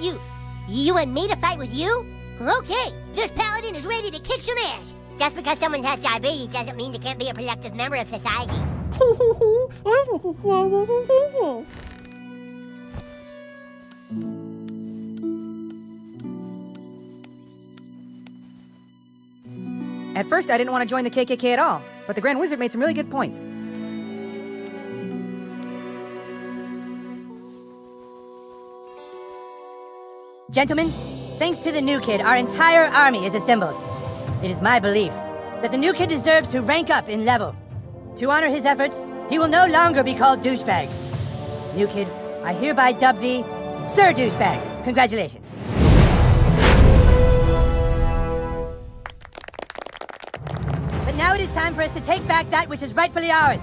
you. You want me to fight with you? Okay, this paladin is ready to kick some ass. Just because someone has diabetes doesn't mean they can't be a productive member of society. At first, I didn't want to join the KKK at all, but the Grand Wizard made some really good points. Gentlemen, thanks to the new kid, our entire army is assembled. It is my belief that the new kid deserves to rank up in level. To honor his efforts, he will no longer be called douchebag. New kid, I hereby dub thee Sir Douchebag. Congratulations. But now it is time for us to take back that which is rightfully ours.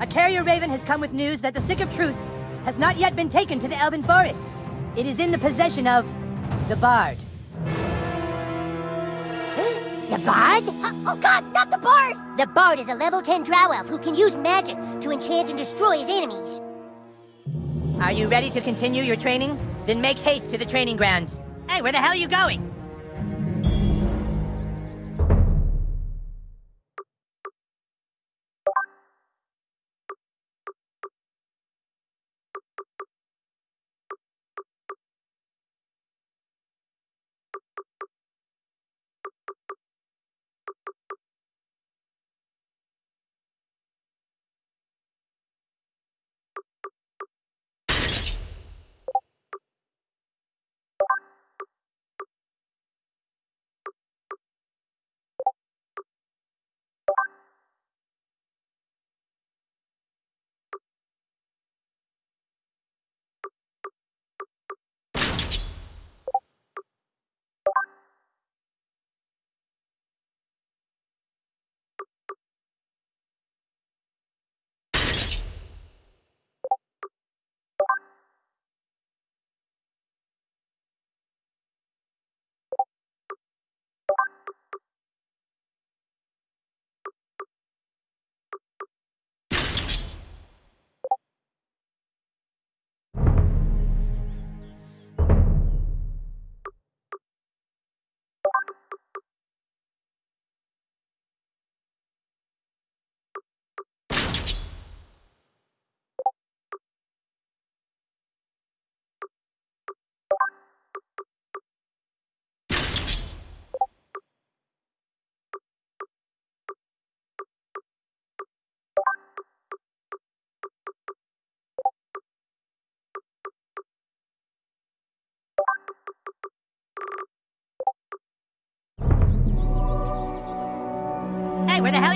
A carrier raven has come with news that the Stick of Truth has not yet been taken to the Elven Forest. It is in the possession of the Bard. The Bard? Uh, oh god, not the Bard! The Bard is a level 10 drow elf who can use magic to enchant and destroy his enemies. Are you ready to continue your training? Then make haste to the training grounds. Hey, where the hell are you going?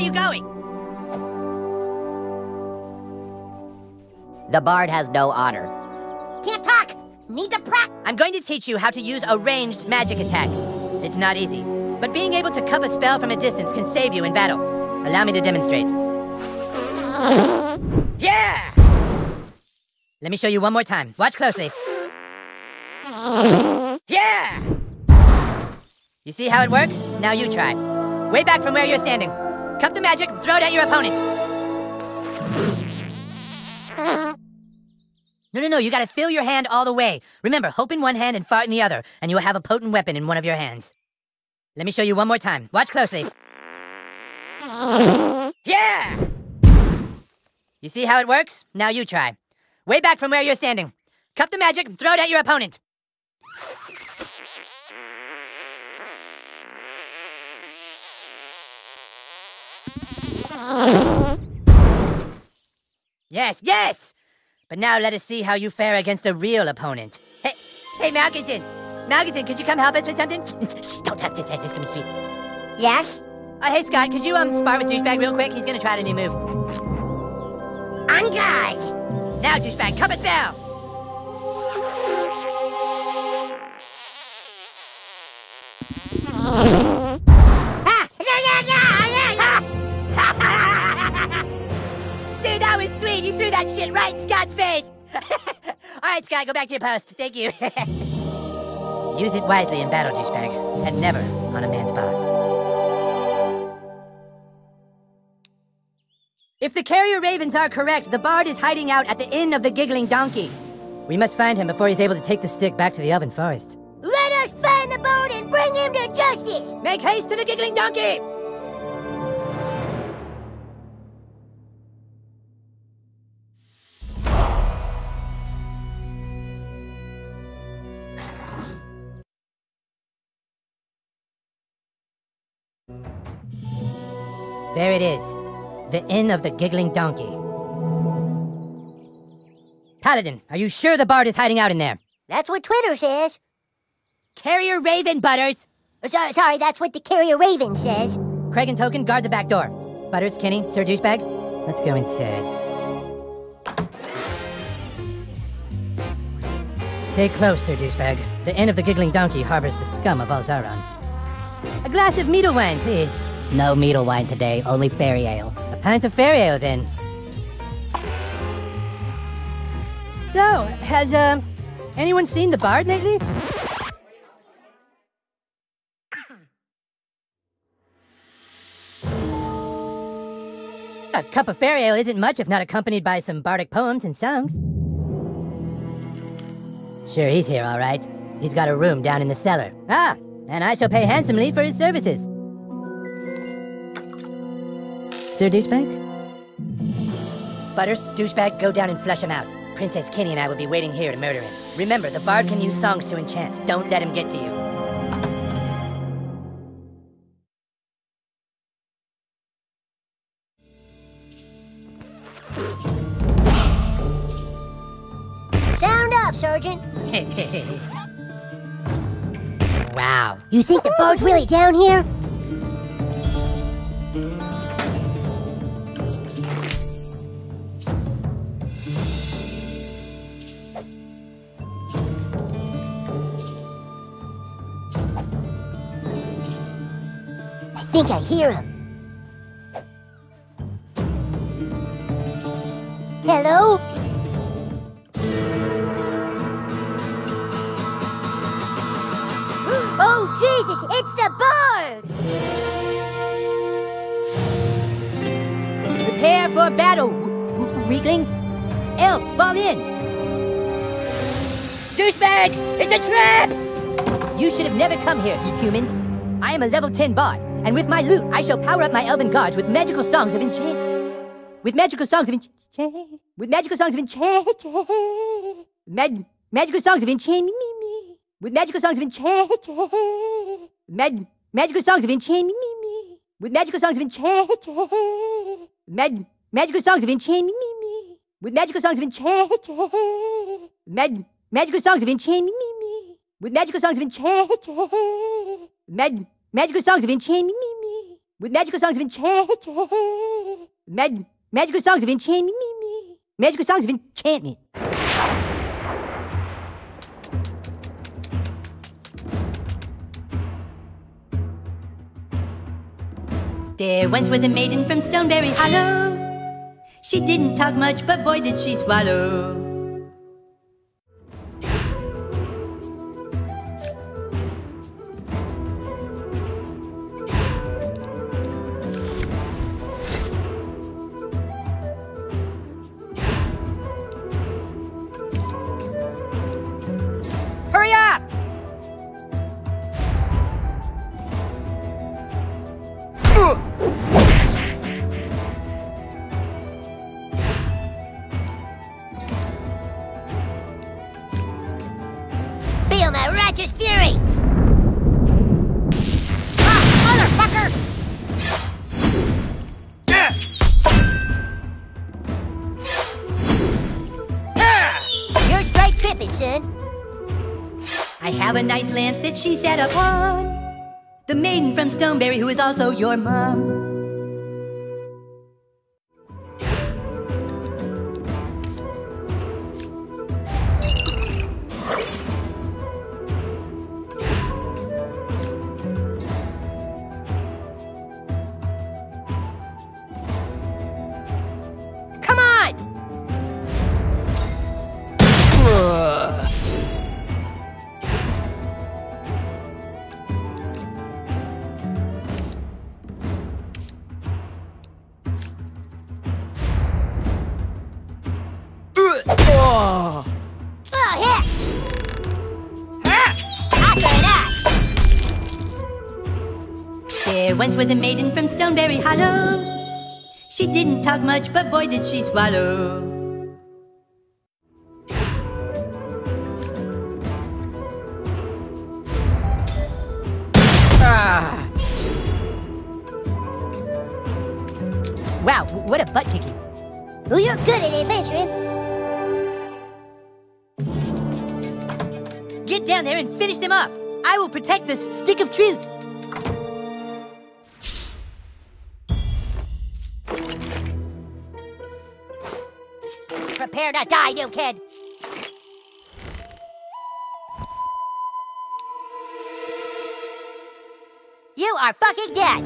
You going? The bard has no honor. Can't talk! Need to prac- I'm going to teach you how to use a ranged magic attack. It's not easy, but being able to cup a spell from a distance can save you in battle. Allow me to demonstrate. Yeah! Let me show you one more time. Watch closely. Yeah! You see how it works? Now you try. Way back from where you're standing. Cup the magic, throw it at your opponent. No, no, no, you gotta fill your hand all the way. Remember, hope in one hand and fart in the other, and you'll have a potent weapon in one of your hands. Let me show you one more time. Watch closely. Yeah! You see how it works? Now you try. Way back from where you're standing. Cup the magic, throw it at your opponent. Yes, yes! But now let us see how you fare against a real opponent. Hey, hey, Malkinson! Malkinson, could you come help us with something? Don't touch this, this gonna be sweet. Yes? Uh, hey, Scott, could you, um, spar with Douchebag real quick? He's gonna try a new move. On guard! Now, Douchebag, cup a spell! That shit right in Scott's face! Alright, Scott, go back to your post. Thank you. Use it wisely in battle, Douchebag, and never on a man's boss. If the carrier ravens are correct, the bard is hiding out at the Inn of the Giggling Donkey. We must find him before he's able to take the stick back to the Elven Forest. Let us find the boat and bring him to justice! Make haste to the giggling donkey! There it is. The Inn of the Giggling Donkey. Paladin, are you sure the bard is hiding out in there? That's what Twitter says. Carrier Raven, Butters! Uh, Sorry, sorry, that's what the carrier Raven says. Craig and Token, guard the back door. Butters, Kenny, Sir Douchebag, let's go inside. Stay close, Sir Douchebag. The Inn of the Giggling Donkey harbors the scum of all Zaron. A glass of meadle wine, please. No meadle wine today, only fairy ale. A pint of fairy ale, then. So, has, uh, anyone seen the bard lately? A cup of fairy ale isn't much if not accompanied by some bardic poems and songs. Sure, he's here, all right. He's got a room down in the cellar. Ah, and I shall pay handsomely for his services. Sir Douchebag? Butters, Douchebag, go down and flush him out. Princess Kenny and I will be waiting here to murder him. Remember, the bard can use songs to enchant. Don't let him get to you. Sound up, Sergeant. wow. You think the boat's really down here? Think I hear him. Hello? Oh, Jesus, it's the bard! Prepare for battle, weaklings. Elves, fall in. Douchebag! It's a trap! You should have never come here, humans. I am a level 10 bard, and with my loot, I shall power up my elven guards with magical songs of enchant. With magical songs of enchant. With magical songs of enchant. Mag- magical songs of enchant. With magical songs of enchant. Mag- magical songs of enchant. With magical songs of enchant. Mag- magical songs of enchant. With magical songs of enchant. Mag- magical songs of enchant. With magical songs of enchant. Mag- magical songs of enchant. Me, me, me. With magical songs of enchant. Mag- magical songs of enchant. Me, me, me. Magical songs of enchantment. There once was a maiden from Stoneberry Hollow. She didn't talk much, but boy did she swallow. Have a nice lance that she set upon. The maiden from Stoneberry, who is also your mom. Stoneberry Hollow. She didn't talk much, but boy did she swallow. Ah. Wow, what a butt kicking. Well, you're good at adventuring. Get down there and finish them off. I will protect this stick of truth. Prepare to die, new kid. You are fucking dead.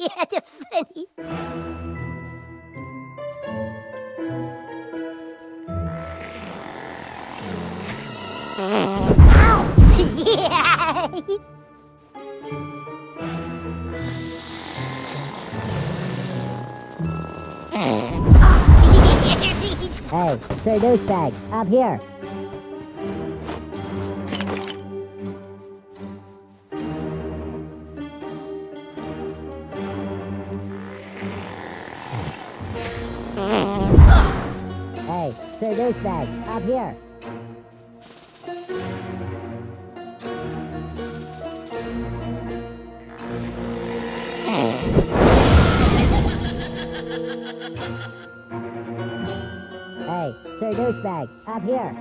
yeah, that's funny. Hey, Sir Douchebag, up here. Hey, Sir Douchebag, up here. Hey, Sir Douchebag, up here.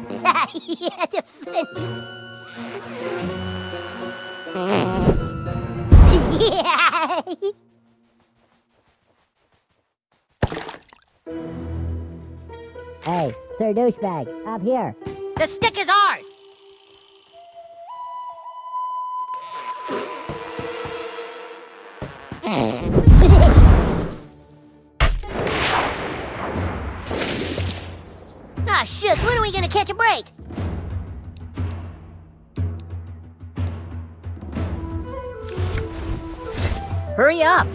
yeah, that's funny. yeah. Hey, Sir Douchebag, up here. The stick is ours. We gonna catch a break? Hurry up.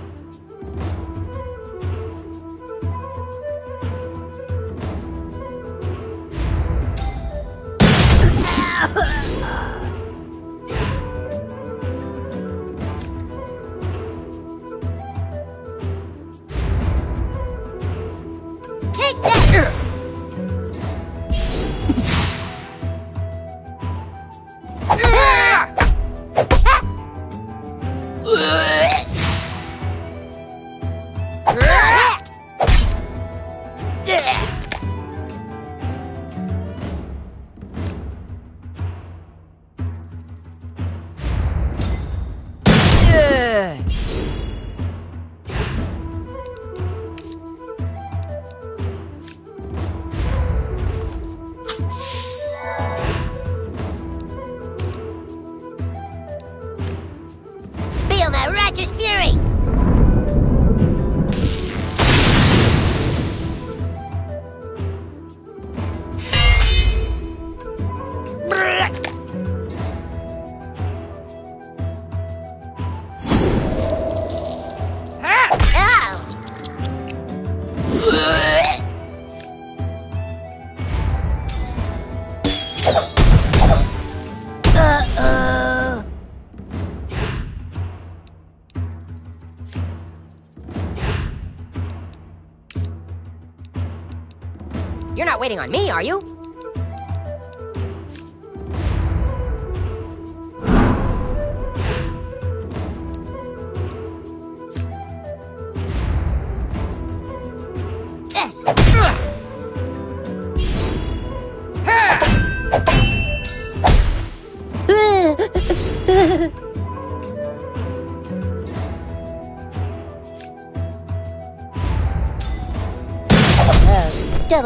You're not waiting on me, are you?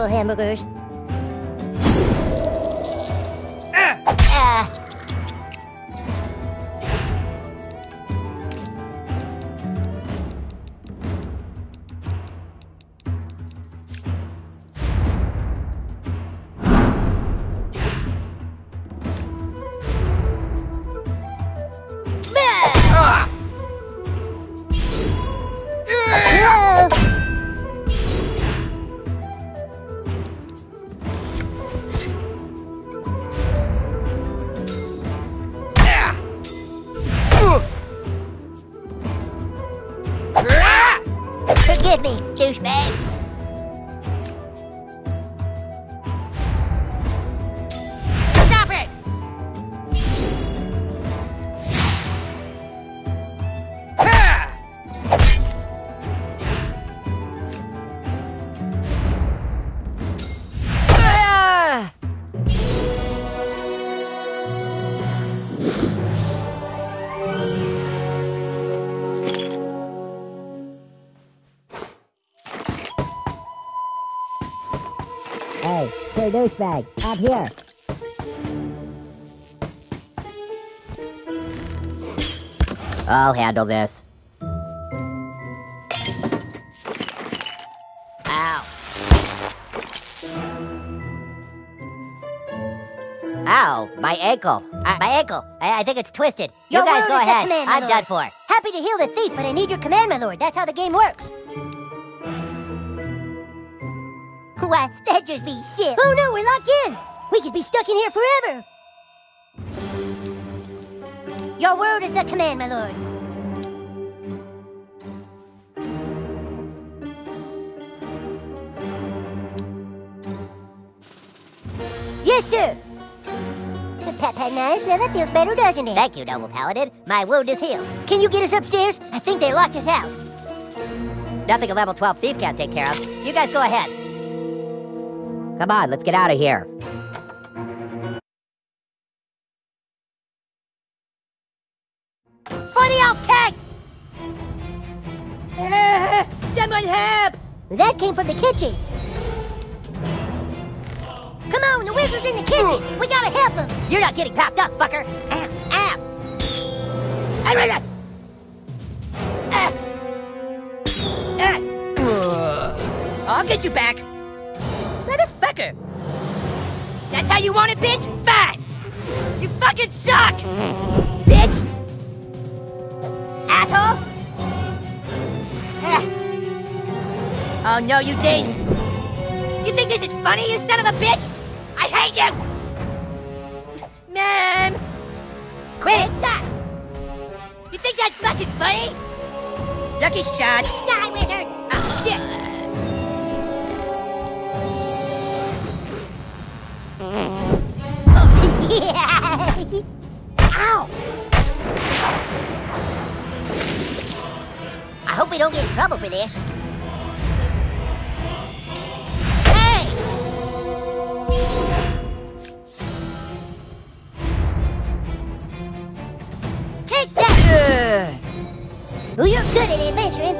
Hamburgers. Forgive me, douchebag. Hey, Douchebag, up here. I'll handle this. Ow. Ow, my ankle. Uh, my ankle. I, I think it's twisted. Your you guys go ahead. command, I'm done for. Happy to heal the thief, but I need your command, my lord. That's how the game works. Why, that'd just be shit. Oh no, we're locked in. We could be stuck in here forever. Your word is the command, my lord. Yes, sir. Pat, pat, nice. Now that feels better, doesn't it? Thank you, noble paladin. My wound is healed. Can you get us upstairs? I think they locked us out. Nothing a level 12 thief can't take care of. You guys go ahead. Come on, let's get out of here. For the elf! Ah, Someone help! That came from the kitchen. Come on, the wizard's in the kitchen. We gotta help him. You're not getting past us, fucker. Ow, ow. Ah, ah. Ah. I'll get you back. That's how you want it, bitch? Fine! You fucking suck! Bitch! Asshole! Ah. Oh, no, you didn't. You think this is funny, you son of a bitch? I hate you! Ma'am! Quit that! You think that's fucking funny? Lucky shot. Ow! I hope we don't get in trouble for this. Hey! Take that! Well, you're good at adventuring.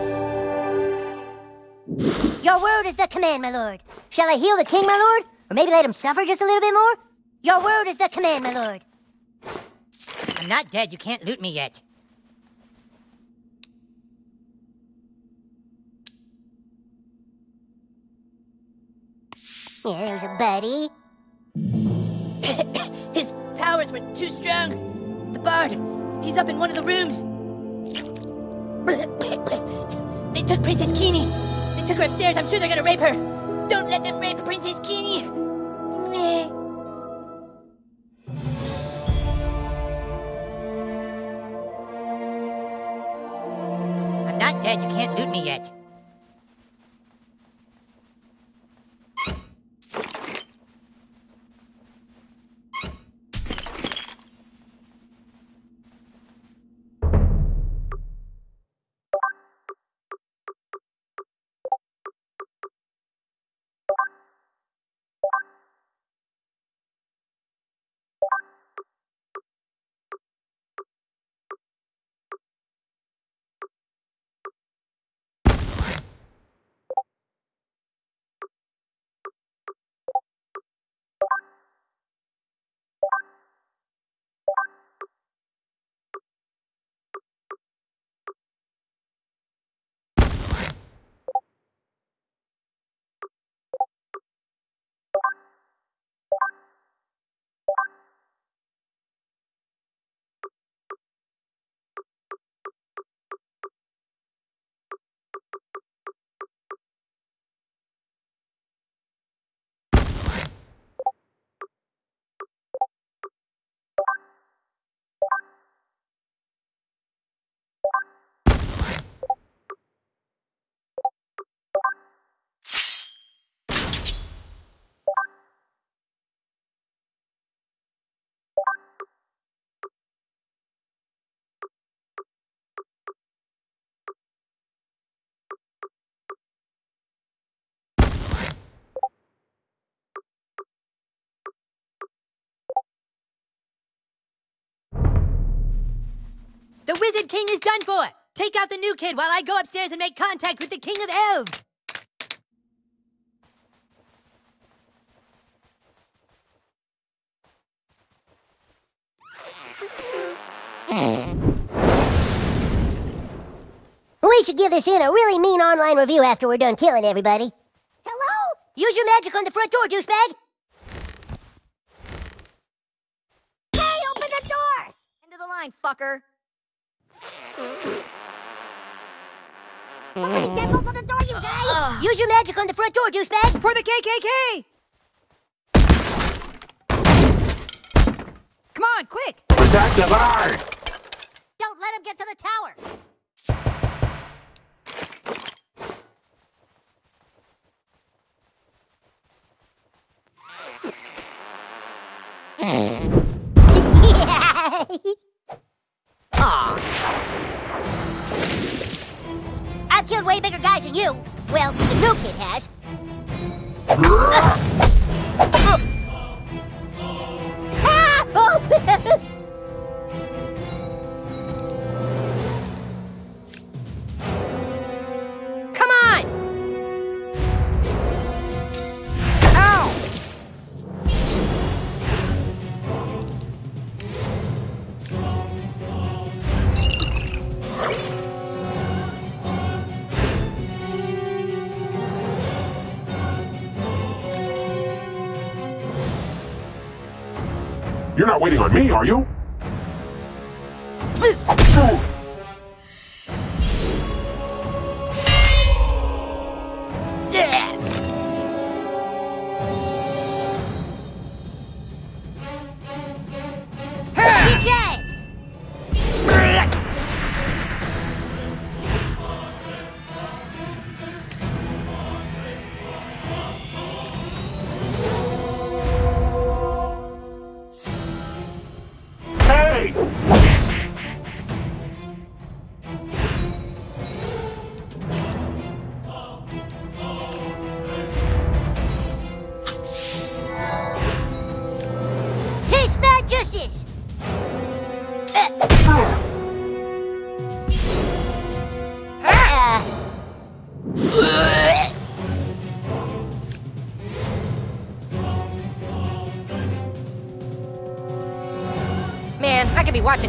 Your word is the command, my lord. Shall I heal the king, my lord? Or maybe let him suffer just a little bit more? Your word is the command, my lord. I'm not dead. You can't loot me yet. Here's a buddy. His powers were too strong. The bard, he's up in one of the rooms. they took Princess Keene. They took her upstairs. I'm sure they're gonna rape her. Don't let them rape Princess Keene. You can't loot me yet. The Wizard King is done for! Take out the new kid while I go upstairs and make contact with the King of Elves! We should give this inn a really mean online review after we're done killing everybody. Hello? Use your magic on the front door, douchebag! Hey, open the door! End of the line, fucker. Get open the door, you uh, guys! Uh. Use your magic on the front door, douchebag! For the KKK! Come on, quick! Protect the bar! Don't let him get to the tower! I've killed way bigger guys than you. Well, the new kid has. Ah! Oh! waiting on me, are you?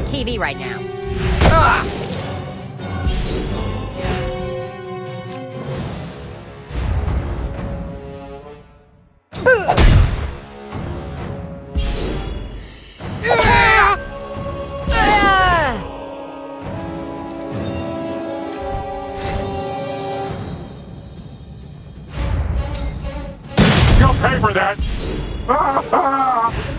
TV right now. Ugh. You'll pay for that!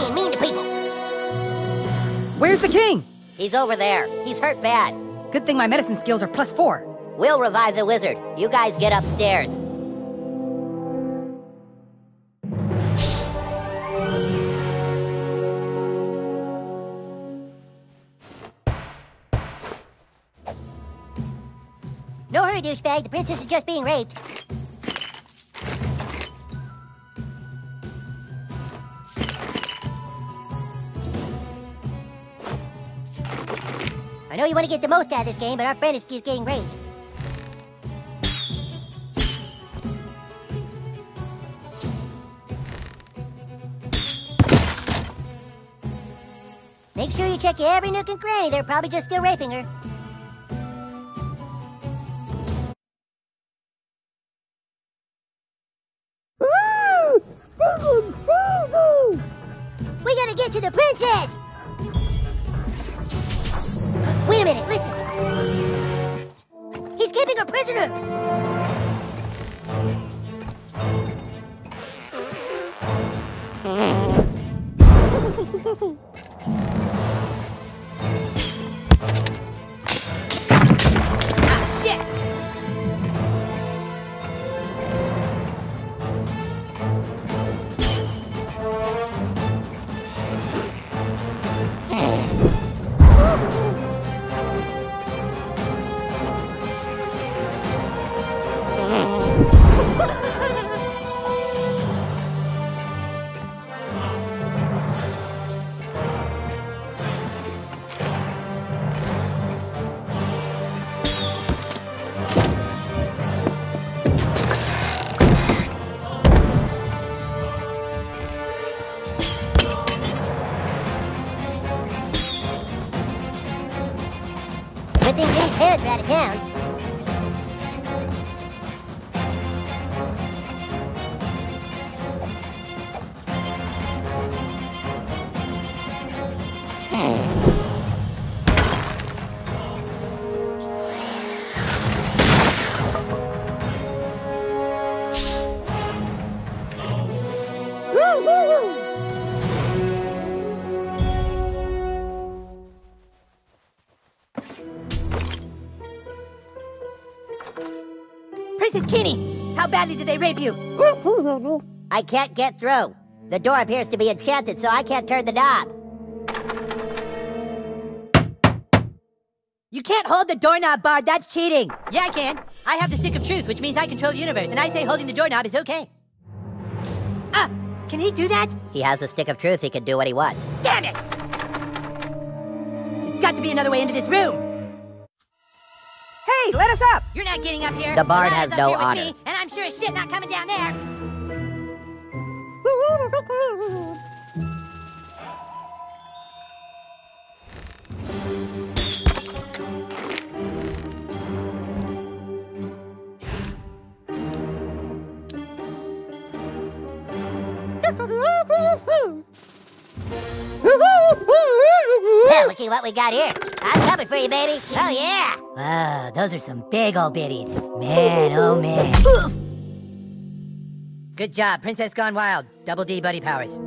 being mean to people. Where's the king? He's over there. He's hurt bad. Good thing my medicine skills are plus four. We'll revive the wizard. You guys get upstairs. No hurry, douchebag. The princess is just being raped. know you want to get the most out of this game, but our friend is getting raped. Make sure you check every nook and cranny. They're probably just still raping her. Badly did they rape you? I can't get through. The door appears to be enchanted, so I can't turn the knob. You can't hold the doorknob, Bard. That's cheating. Yeah, I can. I have the stick of truth, which means I control the universe, and I say holding the doorknob is okay. Ah, can he do that? He has the stick of truth. He can do what he wants. Damn it! There's got to be another way into this room. Hey, let us up! You're not getting up here. The Bard has no up honor. Me, and I'm sure as shit not coming down there. Well, looky what we got here. I'm coming for you, baby. Oh, yeah. Wow, those are some big old biddies. Man, oh man. Good job, Princess Gone Wild. Double D buddy powers.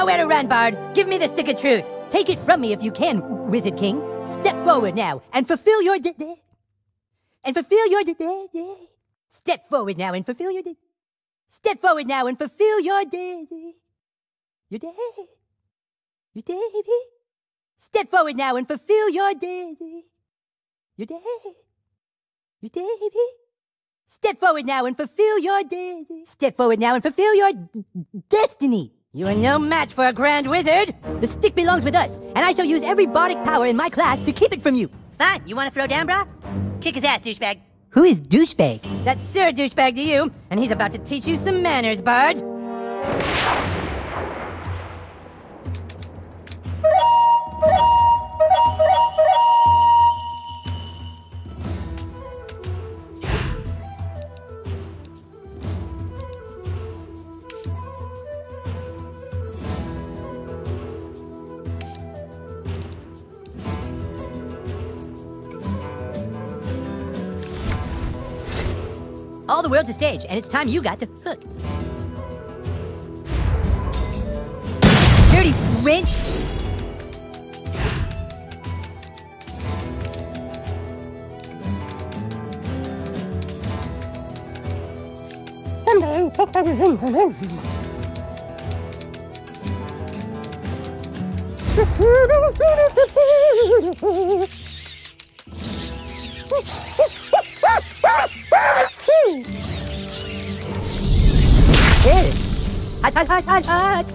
Nowhere to run, Bard. Give me the stick of truth. Take it from me if you can, Wizard King. Step forward now and fulfill your de- and fulfill your de- Step forward now and fulfill your de- Step forward now and fulfill your de- your day. Your day. Step forward now and fulfill your day. Your day. Your day. Step forward now and fulfill your day. Step forward now and fulfill your d- destiny. You are no match for a grand wizard. The stick belongs with us, and I shall use every bardic power in my class to keep it from you. Fine. You want to throw down, brah? Kick his ass, douchebag. Who is douchebag? That's Sir Douchebag to you, and he's about to teach you some manners, Bard. World's a stage, and it's time you got the hook. Dirty wench! Hot, hot, hot, hot, hot.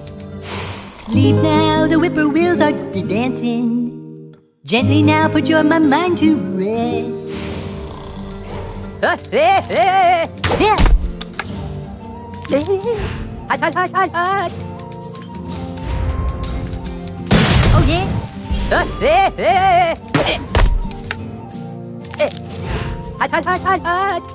Sleep now, the whippoorwills are dancing. Gently now, put your my mind to rest. Oh yeah. Hot, hot, hot, hot.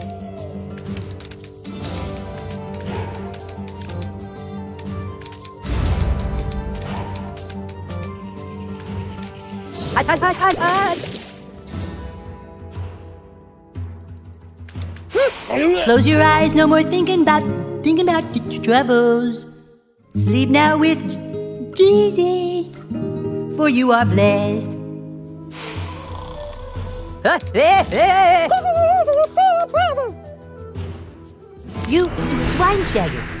Close your eyes, no more thinking about thinking about your troubles. Sleep now with Jesus, for you are blessed. You swine shagger.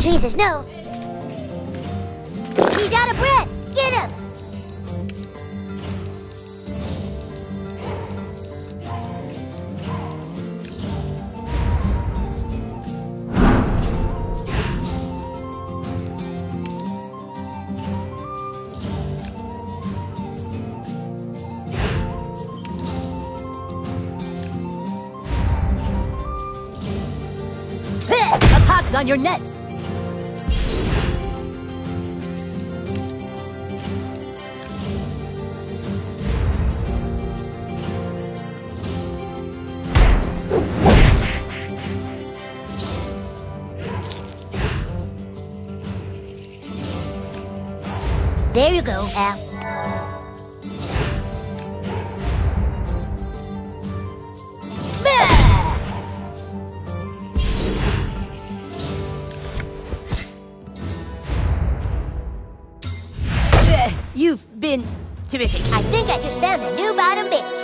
Jesus, no. He's out of breath. Get him. On your nuts. There you go, Al. You've been terrific. I think I just found the new bottom bitch.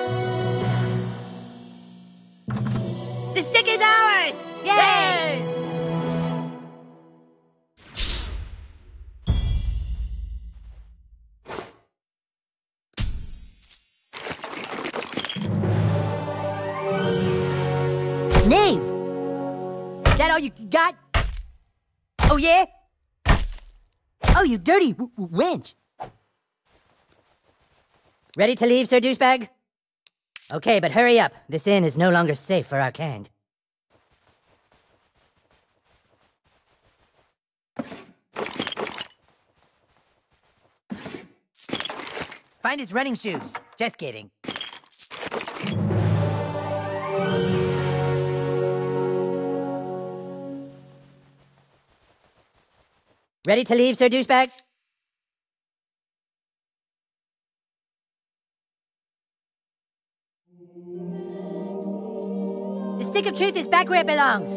You dirty wench! Ready to leave, Sir Douchebag? Okay, but hurry up. This inn is no longer safe for our kind. Find his running shoes. Just kidding. Ready to leave, Sir Douchebag? The stick of truth is back where it belongs.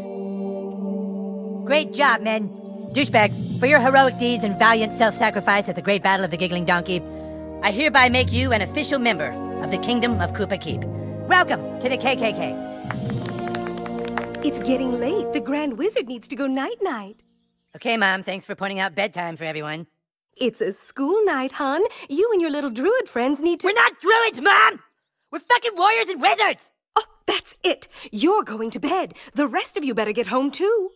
Great job, men. Douchebag, for your heroic deeds and valiant self sacrifice at the Great Battle of the Giggling Donkey, I hereby make you an official member of the Kingdom of Kupa Keep. Welcome to the KKK. It's getting late. The Grand Wizard needs to go night night. Okay, Mom, thanks for pointing out bedtime for everyone. It's a school night, hon. You and your little druid friends need to. We're not druids, Mom! We're fucking warriors and wizards! Oh, that's it. You're going to bed. The rest of you better get home too.